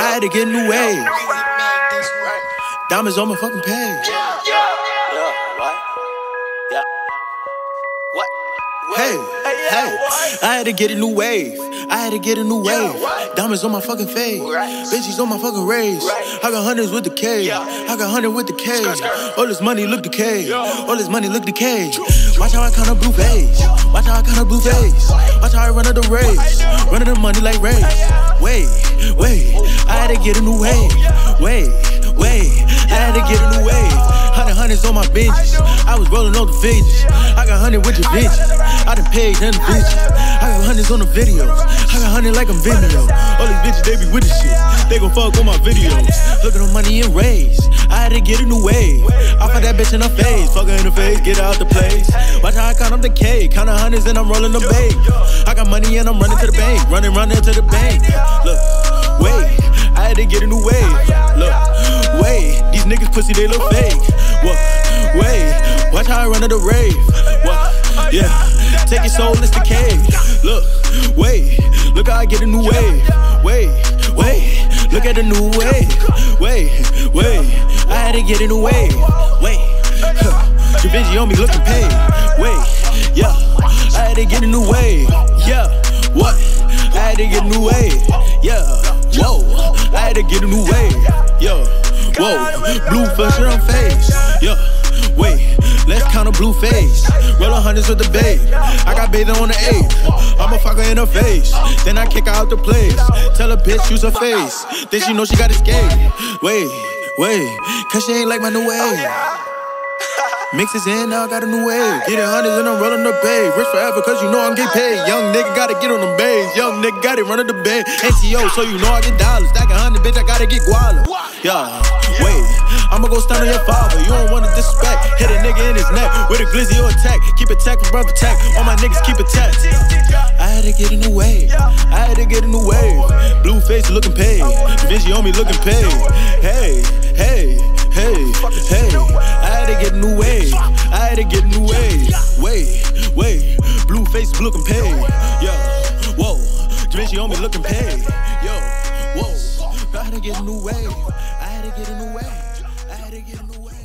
I had to get a new wave. Diamonds on my fucking page. Yeah, yeah, what? Yeah. What? Hey, hey, I had to get a new wave. I had to get a new wave. Diamonds on my fucking face. Bitches on my fucking race. I got hundreds with the K. Yeah. I got hundred with the K. All this money look decay. All this money look decay. Watch how I count a blue face. Watch how I count a blue face. Watch how I run of the race. Running the money like race. Wait, wait, I had to get a new. Wait, wait, hundreds on my benches. I was rolling on the fidgets. I got hundred with the bitches. I done paid none of the bitches. I got hundreds on the videos. I got hundred like I'm Vimeo. All these bitches, they be with the shit. They gon' fuck on my videos. Look at the money and raise. I had to get a new wave. I fuck that bitch in her face. Fuck her in the face, get out the place. Watch how I count up the K. Count the hundreds and I'm rolling the bank. I got money and I'm running to the bank. Running, running to the bank. Look, wait. I had to get a new wave. Look, niggas pussy, they look fake. What? Wait. Watch how I run to the rave. What? Yeah. Take your soul, it's the cave. Look, wait. Look how I get a new wave. Wait, wait. Look at the new wave. Wait, wait. I had to get a new wave. Wait. Huh. Vinci on me looking paid. Wait, yeah. I had to get a new wave. Yeah. What? I had to get a new wave. Yeah. Whoa. I had to get a new wave. Whoa. Blue flush on face. Yeah. Wait. Let's count a blue face. Roll a hundreds with the babe. I got bathing on the eight. I'ma fuck her in her face. Then I kick her out the place. Tell a bitch use her face. Then she know she got escape. Wait, wait. Cause she ain't like my new wave. Mix this in, now I got a new wave. Get it hundreds and I'm rolling the bay. Rich forever, cause you know I'm getting paid. Young nigga gotta get on them bays. Young nigga got it running the bay. NCO, so you know I get dollars. Stack a hundred, bitch, I gotta get guala. Yeah, wait. I'ma go stand on your father. You don't wanna disrespect. Hit a nigga in his neck with a glizzy or attack. Keep it tech from brother tech. All my niggas keep it tech. I had to get a new wave. I had to get a new wave. Blue face looking paid. Vinci on me looking paid. Hey, hey, hey, hey. I had to get a new wave. I had to get a new wave. Wait, wait. Blue face looking paid. Yo, whoa. Vinci on me looking paid. Get a new wave. I had to get a new wave. I had to get a new wave.